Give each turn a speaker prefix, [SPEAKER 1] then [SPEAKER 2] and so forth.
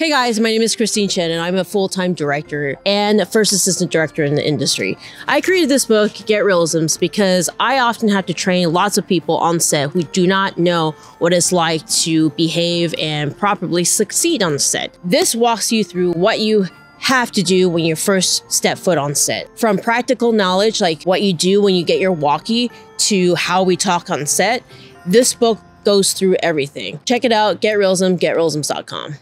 [SPEAKER 1] Hey guys, my name is Christine Chen and I'm a full-time director and first assistant director in the industry. I created this book, Get Reelisms, because I often have to train lots of people on set who do not know what it's like to behave and properly succeed on set. This walks you through what you have to do when you first step foot on set. From practical knowledge, like what you do when you get your walkie, to how we talk on set, this book goes through everything. Check it out, getreelism, getreelisms.com.